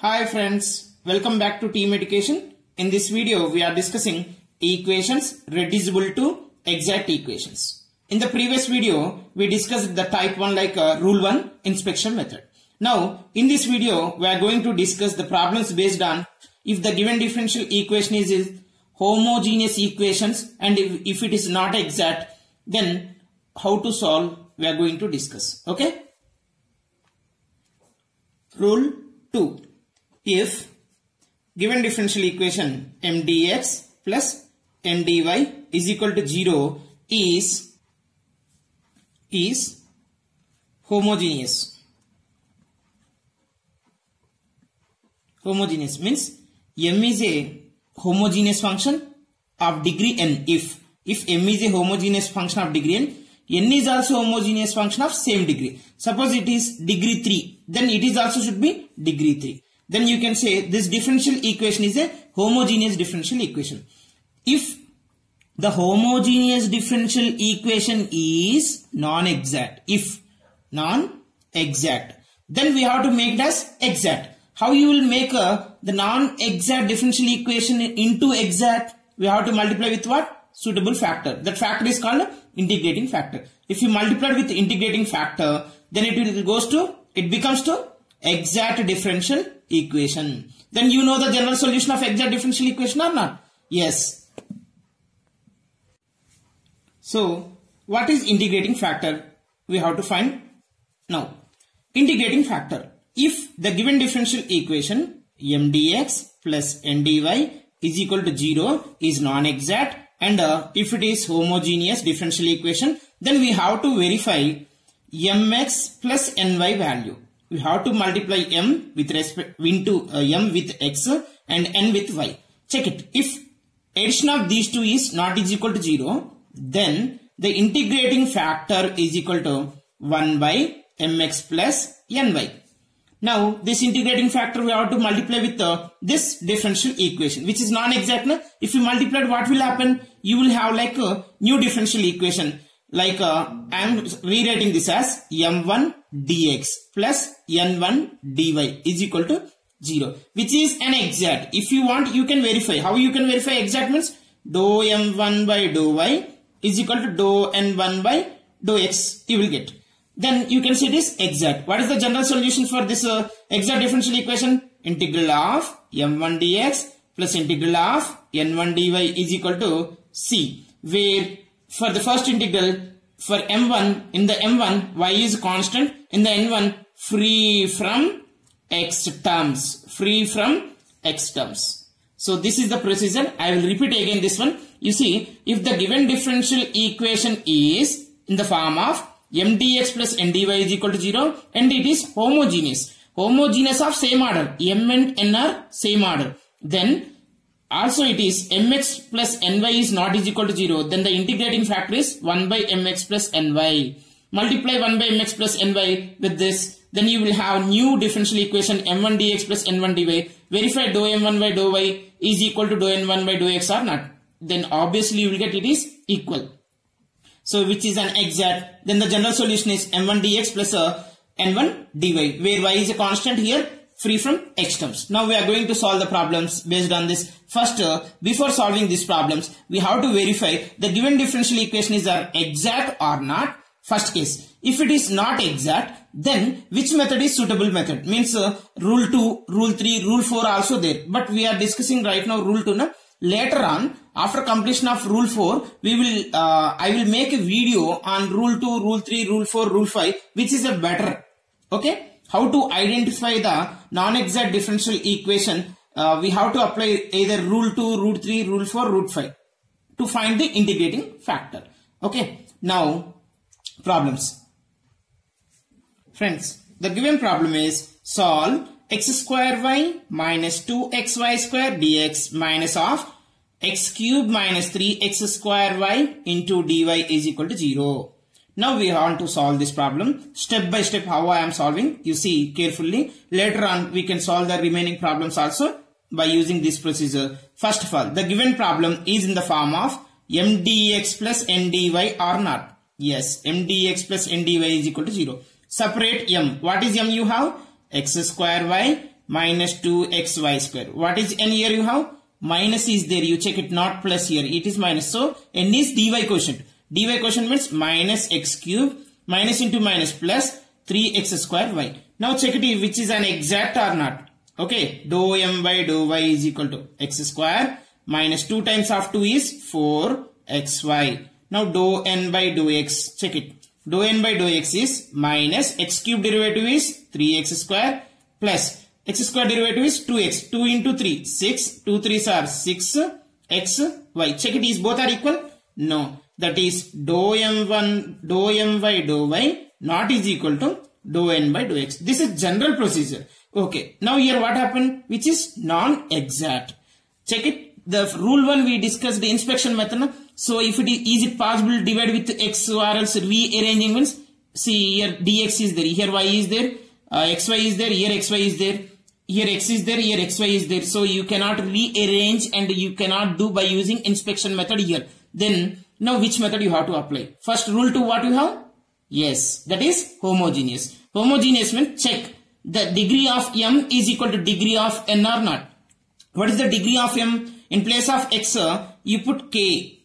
Hi friends, welcome back to Team Education. In this video, we are discussing equations reducible to exact equations. In the previous video, we discussed the type 1 like uh, rule 1 inspection method. Now, in this video, we are going to discuss the problems based on if the given differential equation is, is homogeneous equations and if, if it is not exact, then how to solve we are going to discuss. Okay? Rule 2. If given differential equation mdx plus mdy is equal to 0 is is homogeneous. Homogeneous means m is a homogeneous function of degree n if if m is a homogeneous function of degree n n is also homogeneous function of same degree. Suppose it is degree 3, then it is also should be degree 3. Then you can say this differential equation is a homogeneous differential equation. If the homogeneous differential equation is non-exact, if non-exact, then we have to make it as exact. How you will make a, the non-exact differential equation into exact? We have to multiply with what? Suitable factor. That factor is called integrating factor. If you multiply with integrating factor, then it will goes to, it becomes to exact differential equation. Then you know the general solution of exact differential equation or not? Yes. So, what is integrating factor? We have to find now. Integrating factor. If the given differential equation mdx plus ndy is equal to 0 is non-exact and uh, if it is homogeneous differential equation then we have to verify mx plus ny value we have to multiply m with respect into uh, m with x and n with y check it if addition of these two is not is equal to 0 then the integrating factor is equal to 1 by mx plus ny now this integrating factor we have to multiply with uh, this differential equation which is non-exact. If you multiply what will happen? You will have like a new differential equation like uh, I am rewriting this as m1 dx plus n1 dy is equal to 0 which is an exact. If you want you can verify. How you can verify exact means dou m1 by dou y is equal to dou n1 by dou x you will get then you can see this exact. What is the general solution for this uh, exact differential equation? Integral of m1 dx plus integral of n1 dy is equal to c. Where for the first integral for m1 in the m1 y is constant in the n1 free from x terms free from x terms. So this is the procedure. I will repeat again this one. You see if the given differential equation is in the form of mdx plus ndy is equal to 0 and it is homogeneous. Homogeneous of same order. m and n are same order. Then also it is mx plus ny is not is equal to 0. Then the integrating factor is 1 by mx plus ny. Multiply 1 by mx plus ny with this. Then you will have new differential equation m1 dx plus n1 dy. Verify dou m1 by dou y is equal to dou n1 by dou x or not. Then obviously you will get it is equal. So which is an exact. Then the general solution is m1 dx plus uh, n1 dy where y is a constant here free from x terms. Now we are going to solve the problems based on this. First, uh, before solving these problems, we have to verify the given differential equation is are exact or not. First case, if it is not exact, then which method is suitable method? Means uh, rule 2, rule 3, rule 4 also there. But we are discussing right now rule 2. Na? Later on, after completion of rule 4, we will, uh, I will make a video on rule 2, rule 3, rule 4, rule 5, which is a better. Okay. How to identify the non-exact differential equation. Uh, we have to apply either rule 2, rule 3, rule 4, rule 5 to find the integrating factor. Okay. Now, problems. Friends, the given problem is solve x square y minus 2xy square dx minus of x cube minus 3x square y into dy is equal to 0. Now we want to solve this problem step by step how I am solving. You see carefully. Later on we can solve the remaining problems also by using this procedure. First of all, the given problem is in the form of mdx plus ndy or not. Yes, mdx plus ndy is equal to 0. Separate m. What is m you have? x square y minus 2xy square. What is n here you have? Minus is there. You check it not plus here. It is minus. So n is dy quotient. Dy quotient means minus x cube minus into minus plus 3x square y. Now check it which is an exact or not. Okay. Dou m by dou y is equal to x square minus 2 times of 2 is 4xy. Now dou n by dou x. Check it. Dou n by dou x is minus x cube derivative is 3x square plus x square derivative is 2x. 2 into 3, 6. 2 3s are 6 x y. Check it is both are equal? No. That is dou m1 dou m by dou y not is equal to dou n by dou x. This is general procedure. Okay. Now here what happened? Which is non-exact. Check it. The rule one we discussed the inspection method. So if it is, is it possible divide with x or else rearranging means see here dx is there, here y is there, uh, xy is there, here xy is there, here x is there, here xy is there. So you cannot rearrange and you cannot do by using inspection method here. Then now which method you have to apply? First rule to what you have? Yes, that is homogeneous. Homogeneous means check the degree of m is equal to degree of n or not. What is the degree of m? In place of x, you put k.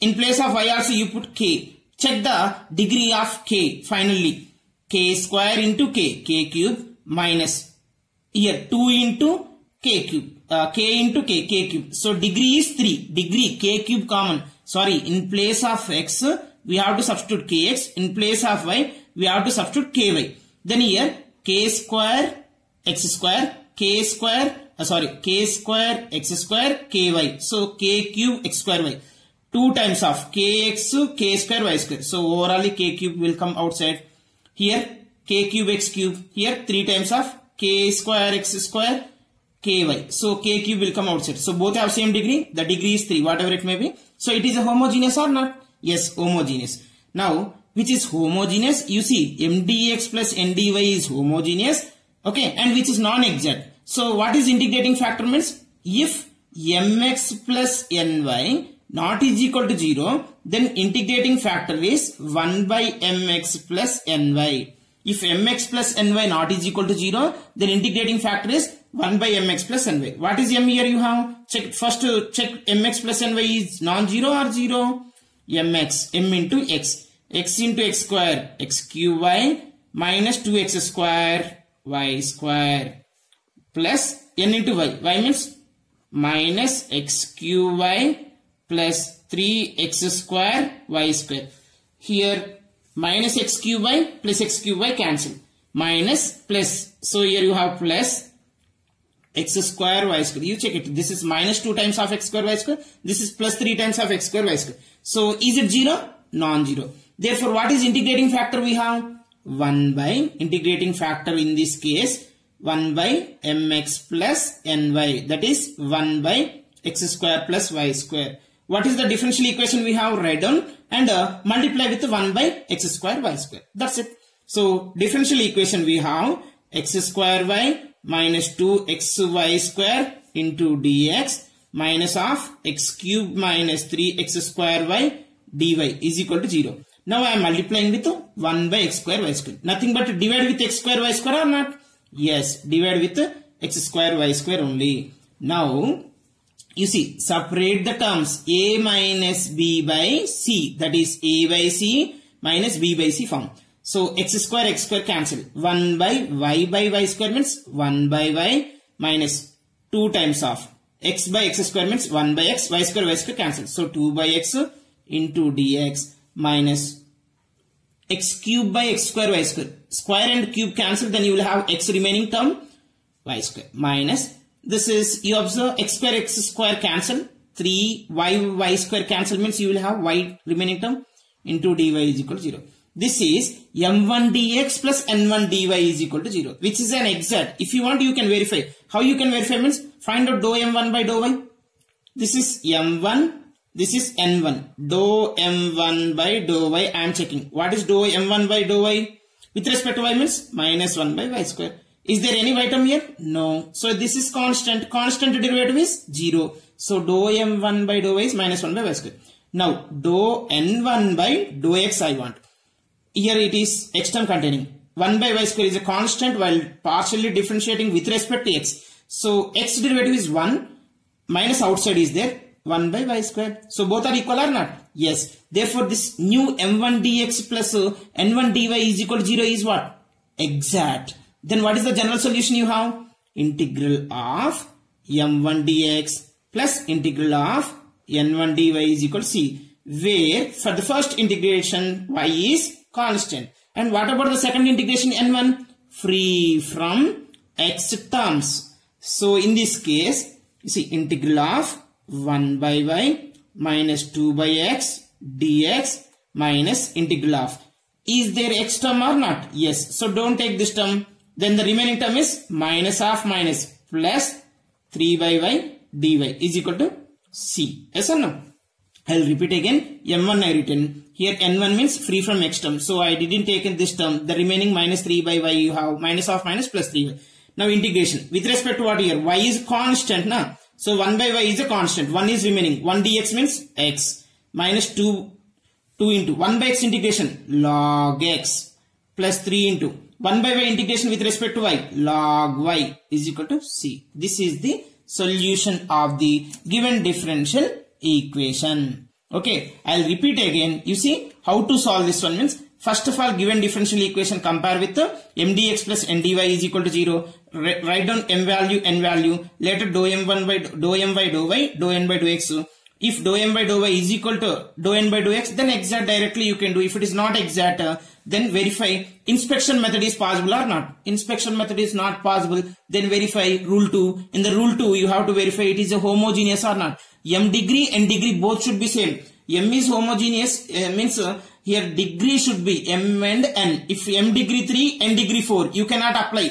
In place of y also you put k. Check the degree of k finally. k square into k, k cube minus here 2 into k cube, uh, k into k, k cube. So degree is 3, degree k cube common. Sorry, in place of x, we have to substitute kx. In place of y, we have to substitute ky. Then here k square x square, k square, uh, sorry, k square x square, ky. So k cube x square y. 2 times of kx, k square y square. So overall k cube will come outside. Here k cube x cube. Here 3 times of k square x square ky. So k cube will come outside. So both have same degree. The degree is 3 whatever it may be. So it is a homogeneous or not? Yes, homogeneous. Now which is homogeneous? You see mdx plus ndy is homogeneous. Okay and which is non-exact. So what is integrating factor means? If mx plus ny not is equal to 0 then integrating factor is 1 by mx plus ny. If mx plus ny not is equal to 0, then integrating factor is 1 by mx plus ny. What is m here you have? Check first check mx plus ny is non-zero or 0? mx, m into x. x into x square, x cube y minus 2x square, y square plus n into y. y means minus x cube y plus 3x square y square. Here minus x cube y plus x cube y cancel. Minus plus. So here you have plus x square y square. You check it. This is minus 2 times of x square y square. This is plus 3 times of x square y square. So is it 0? Non-zero. Therefore what is integrating factor we have? 1 by integrating factor in this case 1 by mx plus ny that is 1 by x square plus y square. What is the differential equation we have write down and uh, multiply with 1 by x square y square. That's it. So differential equation we have x square y minus 2xy square into dx minus of x cube minus 3x square y dy is equal to 0. Now I am multiplying with 1 by x square y square. Nothing but divide with x square y square or not? Yes, divide with x square y square only. Now you see separate the terms a minus b by c that is a by c minus b by c form. So x square x square cancel. 1 by y by y square means 1 by y minus 2 times of x by x square means 1 by x y square y square cancel. So 2 by x into dx minus x cube by x square y square. Square and cube cancel then you will have x remaining term y square minus this is you observe x square x square cancel 3 y y square cancel means you will have y remaining term into dy is equal to 0. This is m1 dx plus n1 dy is equal to 0 which is an exact. If you want you can verify. How you can verify means find out dou m1 by dou y. This is m1 this is n1 dou m1 by dou y I am checking. What is dou m1 by dou y? With respect to y means minus 1 by y square. Is there any y term here? No. So this is constant. Constant derivative is 0. So dou m1 by dou y is minus 1 by y square. Now dou n1 by dou x I want. Here it is x term containing 1 by y square is a constant while partially differentiating with respect to x. So x derivative is 1 minus outside is there 1 by y square. So both are equal or not? Yes. Therefore this new m1 dx plus uh, n1 dy is equal to 0 is what? Exact. Then what is the general solution you have? Integral of m1 dx plus integral of n1 dy is equal to c. Where for the first integration y is constant. And what about the second integration n1? Free from x terms. So in this case, you see integral of 1 by y minus 2 by x dx minus integral of. Is there x term or not? Yes. So don't take this term. Then the remaining term is minus of minus plus 3 by y dy is equal to c. Yes or no? I'll repeat again. m1 I written. Here n1 means free from x term. So I didn't take in this term. The remaining minus 3 by y you have minus of minus plus 3 by. Now integration. With respect to what here? y is constant. Na? So 1 by y is a constant. 1 is remaining. 1 dx means x. Minus 2, 2 into 1 by x integration. Log x. Plus 3 into 1 by y integration with respect to y. Log y is equal to c. This is the solution of the given differential equation. Okay, I'll repeat again. You see how to solve this one means first of all given differential equation compare with the mdx plus ndy is equal to 0. Write down m value n value. Later do m1 by do m by dou y do n by dou x. If dou m by dou y is equal to dou n by dou x then exact directly you can do. If it is not exact uh, then verify inspection method is possible or not. Inspection method is not possible then verify rule 2. In the rule 2 you have to verify it is a homogeneous or not m degree and degree both should be same m is homogeneous uh, means uh, here degree should be m and n if m degree 3 n degree 4 you cannot apply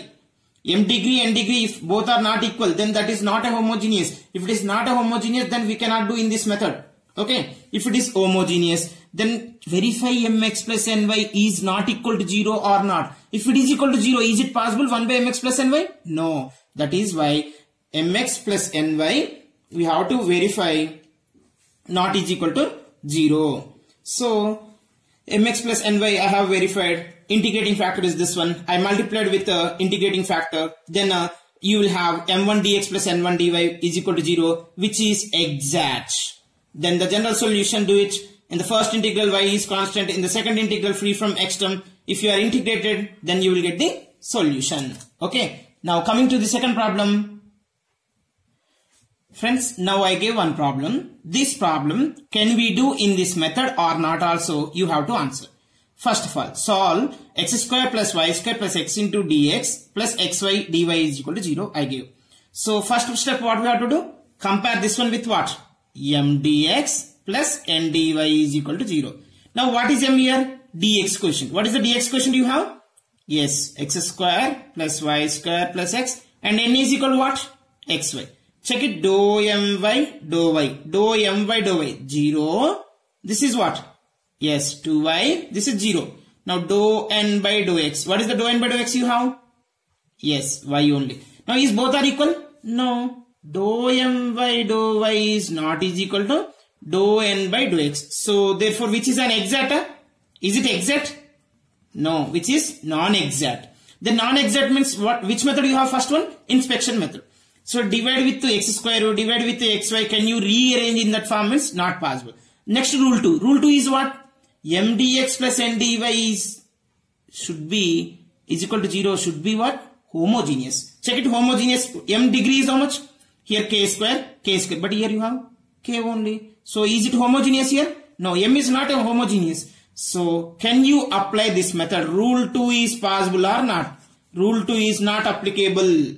m degree and degree if both are not equal then that is not a homogeneous. If it is not a homogeneous then we cannot do in this method. Okay? If it is homogeneous then verify mx plus ny is not equal to 0 or not. If it is equal to 0 is it possible 1 by mx plus ny no. That is why mx plus ny we have to verify not is equal to 0. So mx plus ny I have verified integrating factor is this one. I multiplied with the integrating factor then uh, you will have m1 dx plus n1 dy is equal to 0 which is exact. Then the general solution do it in the first integral y is constant in the second integral free from x term. If you are integrated then you will get the solution. Okay. Now coming to the second problem Friends, now I gave one problem. This problem can we do in this method or not also you have to answer. First of all, solve x square plus y square plus x into dx plus xy dy is equal to 0 I gave. So first step what we have to do? Compare this one with what? m dx plus n dy is equal to 0. Now what is m here? dx quotient. What is the dx quotient you have? Yes, x square plus y square plus x and n is equal to what? xy. Check it dou my dou y. Dou my dou y. 0. This is what? Yes, 2y. This is 0. Now dou n by dou x. What is the dou n by dou x you have? Yes, y only. Now is both are equal? No. Dou m by dou y is not is equal to dou n by dou x. So therefore which is an exact? Is it exact? No, which is non-exact. The non-exact means what? Which method you have first one? Inspection method. So divide with x square or divide with xy. Can you rearrange in that form? It's not possible. Next rule 2. Rule 2 is what? M dx plus n dy is should be is equal to 0 should be what? Homogeneous. Check it homogeneous. m degree is how much? Here k square, k square. But here you have k only. So is it homogeneous here? No, m is not a homogeneous. So can you apply this method? Rule 2 is possible or not? Rule 2 is not applicable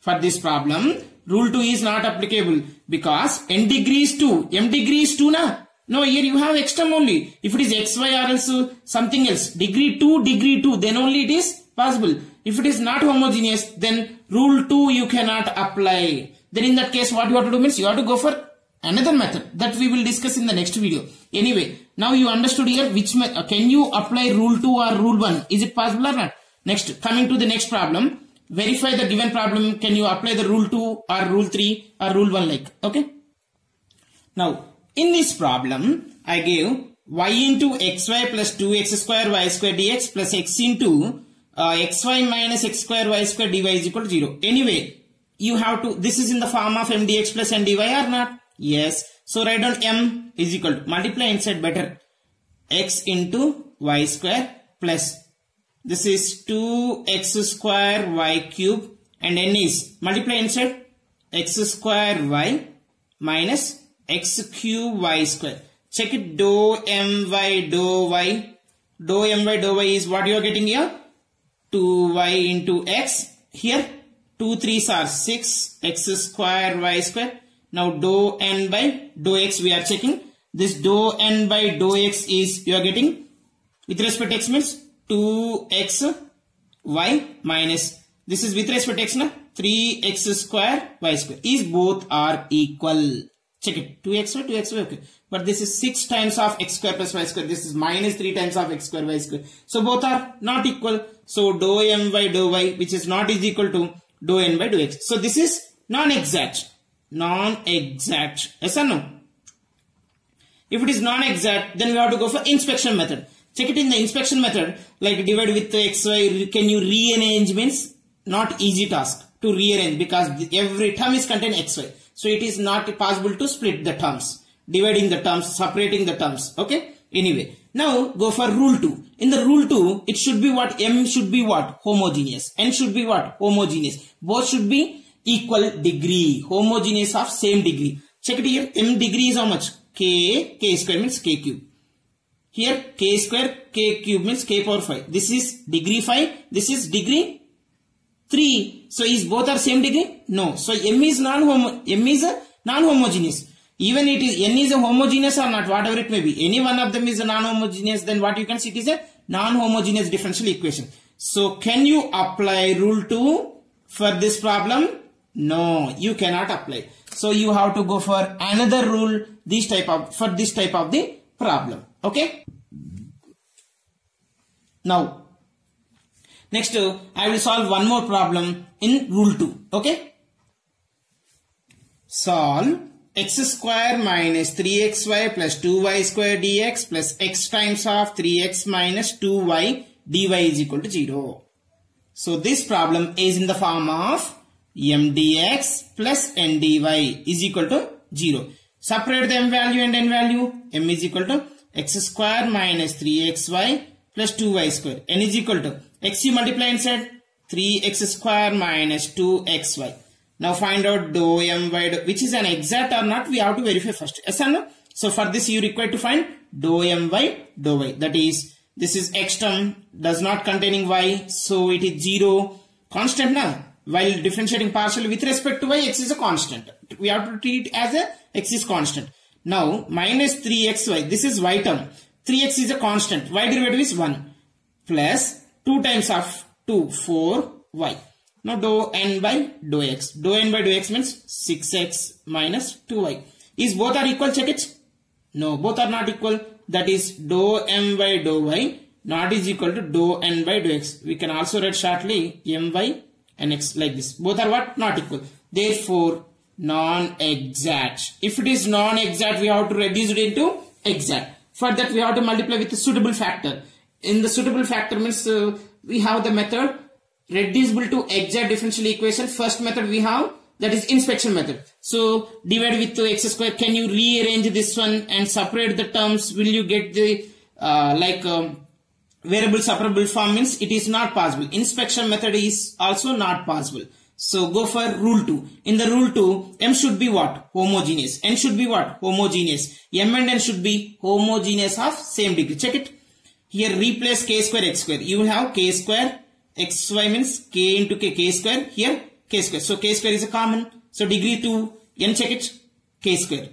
for this problem rule 2 is not applicable because n degree is 2 m degree is 2 na no here you have term only. If it is xy or else something else. Degree 2 degree 2 then only it is possible. If it is not homogeneous then rule 2 you cannot apply. Then in that case what you have to do means you have to go for another method that we will discuss in the next video. Anyway now you understood here which method uh, can you apply rule 2 or rule 1 is it possible or not? Next coming to the next problem. Verify the given problem. Can you apply the rule 2 or rule 3 or rule 1 like okay? Now in this problem i gave y into xy plus 2x square y square dx plus x into uh, xy minus x square y square dy is equal to 0. Anyway, you have to, this is in the form of mdx plus ndy or not? Yes. So write down m is equal to, multiply inside better, x into y square plus, this is 2x square y cube and n is, multiply inside x square y minus x cube y square. Check it dou my dou y. Dou my dou y is what you are getting here? 2y into x. Here 2 3s are 6 x square y square. Now dou n by dou x we are checking. This dou n by dou x is you are getting with respect to x means 2x y minus this is with respect to x na 3x square y square is both are equal. Check it. 2xy, 2xy, okay. But this is 6 times of x square plus y square. This is minus 3 times of x square y square. So both are not equal. So dou m by dou y which is not is equal to dou n by dou x. So this is non-exact. Non-exact. Yes or no? If it is non-exact, then we have to go for inspection method. Check it in the inspection method, like divide with xy, can you rearrange means not easy task to rearrange because every term is contain xy. So it is not possible to split the terms, dividing the terms, separating the terms. Okay. Anyway, now go for rule 2. In the rule 2, it should be what? M should be what? Homogeneous. N should be what? Homogeneous. Both should be equal degree. Homogeneous of same degree. Check it here. M degree is how much? K. K square means K cube. Here K square K cube means K power 5. This is degree 5. This is degree 3. So is both are same degree? No. So M is non-homo, M is non-homogeneous. Even it is, N is a homogeneous or not, whatever it may be. Any one of them is a non-homogeneous, then what you can see it is a non-homogeneous differential equation. So can you apply rule 2 for this problem? No, you cannot apply. So you have to go for another rule this type of, for this type of the problem. Okay. Now, Next, I will solve one more problem in rule 2. Okay. Solve x square minus 3xy plus 2y square dx plus x times of 3x minus 2y dy is equal to 0. So this problem is in the form of mdx plus ndy is equal to 0. Separate the m value and n value. m is equal to x square minus 3xy plus 2y square. n is equal to x you multiply inside 3x square minus 2xy. Now find out dou m by dou, which is an exact or not we have to verify first. Yes or no? So for this you require to find dou m by dou y. That is this is x term does not containing y so it is 0 constant now. While differentiating partially with respect to y x is a constant. We have to treat it as a x is constant. Now minus 3xy this is y term. 3x is a constant. y derivative is 1 plus 2 times of 2, 4, y. Now dou n by dou x. Dou n by dou x means 6x minus 2y. Is both are equal? Check it. No, both are not equal. That is dou m by dou y not is equal to dou n by dou x. We can also write shortly m by nx like this. Both are what? Not equal. Therefore, non-exact. If it is non-exact, we have to reduce it into exact. For that, we have to multiply with a suitable factor in the suitable factor means uh, we have the method reducible to exact differential equation. First method we have that is inspection method. So divide with x square. Can you rearrange this one and separate the terms? Will you get the uh, like um, variable separable form means it is not possible. Inspection method is also not possible. So go for rule 2. In the rule 2, m should be what? Homogeneous. n should be what? Homogeneous. m and n should be homogeneous of same degree. Check it. Here replace k square x square. You will have k square xy means k into k, k square. Here k square. So k square is a common. So degree 2, n check it, k square.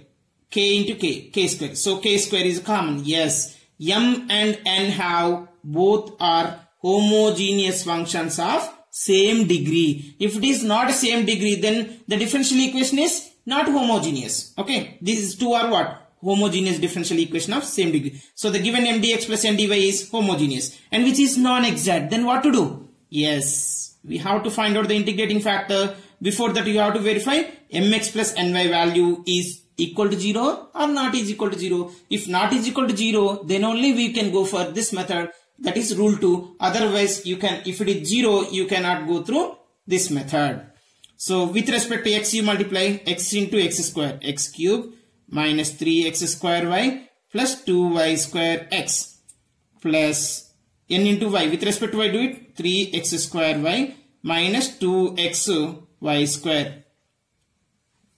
k into k, k square. So k square is a common. Yes. m and n have both are homogeneous functions of same degree. If it is not same degree, then the differential equation is not homogeneous. Okay. These two are what? Homogeneous differential equation of same degree. So the given mdx plus ndy is homogeneous and which is non-exact. Then what to do? Yes, we have to find out the integrating factor. Before that you have to verify mx plus ny value is equal to 0 or not is equal to 0. If not is equal to 0 then only we can go for this method that is rule 2 otherwise you can if it is 0 you cannot go through this method so with respect to x you multiply x into x square x cube minus 3x square y plus 2y square x plus n into y. With respect to y do it. 3x square y minus 2x y square.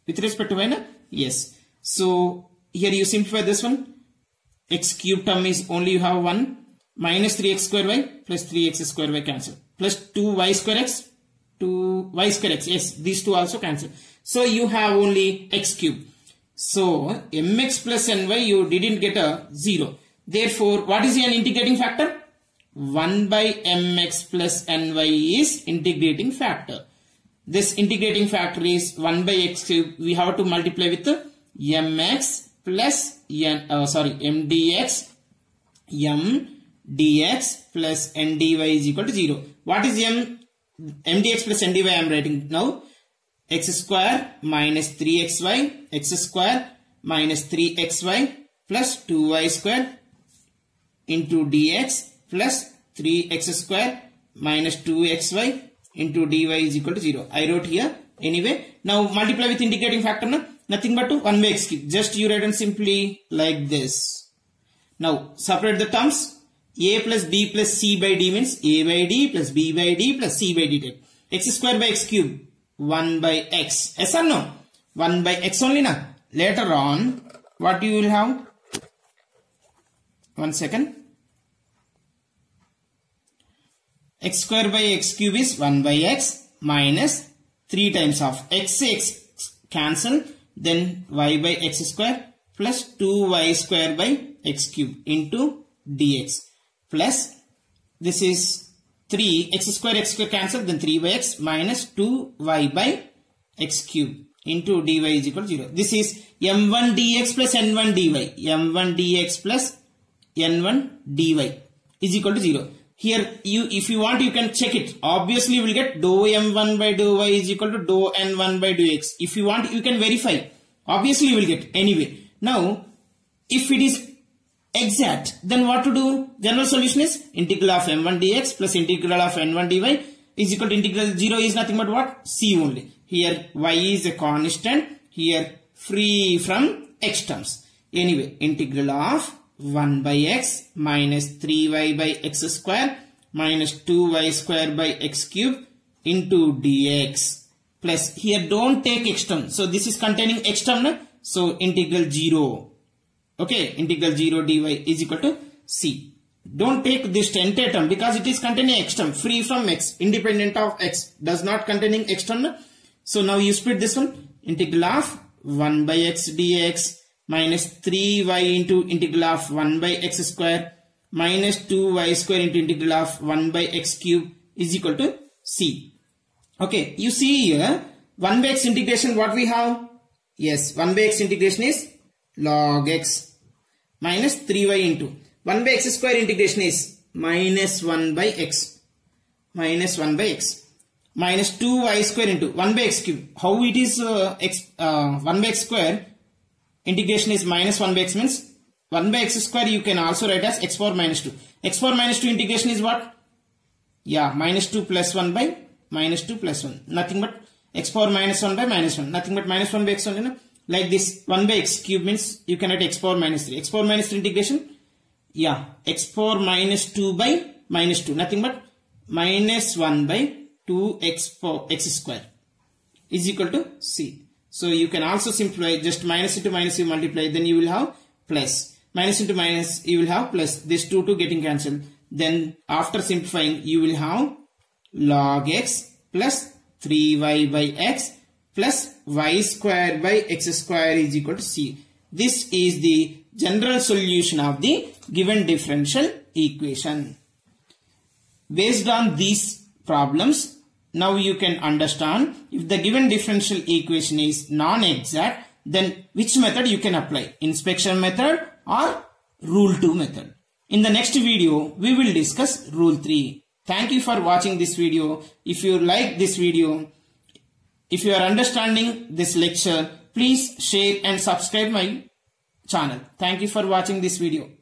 With respect to y na? yes. So here you simplify this one. x cube term is only you have 1 minus 3x square y plus 3x square y cancel. Plus 2y square x 2y square x. Yes these two also cancel. So you have only x cube so mx plus ny you didn't get a 0 therefore what is an integrating factor? 1 by mx plus ny is integrating factor. This integrating factor is 1 by x cube. We have to multiply with mx plus n uh, sorry mdx m dx plus ndy is equal to 0. What is m mdx plus ndy I am writing now x square minus 3xy x square minus 3xy plus 2y square into dx plus 3x square minus 2xy into dy is equal to 0. I wrote here anyway. Now multiply with integrating factor. No? Nothing but to 1 by x cube. Just you write and simply like this. Now separate the terms a plus b plus c by d means a by d plus b by d plus c by d. x square by x cube 1 by x. Yes or no? 1 by x only na. Later on what you will have? One second. x square by x cube is 1 by x minus 3 times of x x cancel then y by x square plus 2y square by x cube into dx plus this is 3 x square x square cancel then 3 by x minus 2y by x cube into dy is equal to 0. This is m1 dx plus n1 dy. m1 dx plus n1 dy is equal to 0. Here you if you want you can check it. Obviously you will get dou m1 by dou y is equal to dou n1 by dou x. If you want you can verify. Obviously you will get anyway. Now if it is exact, then what to do? General solution is integral of m1 dx plus integral of n1 dy is equal to integral 0 is nothing but what? c only. Here y is a constant. Here free from x terms. Anyway, integral of 1 by x minus 3y by x square minus 2y square by x cube into dx plus here don't take x term. So this is containing x term. So integral 0 Okay, integral 0 dy is equal to c. Don't take this entire term because it is containing x term free from x independent of x does not containing x term. So now you split this one integral of 1 by x dx minus 3y into integral of 1 by x square minus 2y square into integral of 1 by x cube is equal to c. Okay, you see here 1 by x integration what we have? Yes, 1 by x integration is log x minus 3y into 1 by x square integration is minus 1 by x minus 1 by x minus 2y square into 1 by x cube. How it is uh, x, uh, 1 by x square integration is minus 1 by x means 1 by x square you can also write as x power minus 2. x power minus 2 integration is what? Yeah, minus 2 plus 1 by minus 2 plus 1. Nothing but x power minus 1 by minus 1. Nothing but minus 1 by x only. No? Like this 1 by x cube means you can write x power minus 3 x power minus 3 integration? Yeah. x power minus 2 by minus 2 nothing but minus 1 by 2 x power x square is equal to c. So you can also simplify. Just minus into minus you multiply. Then you will have plus. Minus into minus you will have plus. This 2 2 getting cancelled. Then after simplifying you will have log x plus 3y by x plus y square by x square is equal to c. This is the general solution of the given differential equation. Based on these problems, now you can understand if the given differential equation is non-exact, then which method you can apply, inspection method or rule 2 method. In the next video, we will discuss rule 3. Thank you for watching this video. If you like this video, if you are understanding this lecture, please share and subscribe my channel. Thank you for watching this video.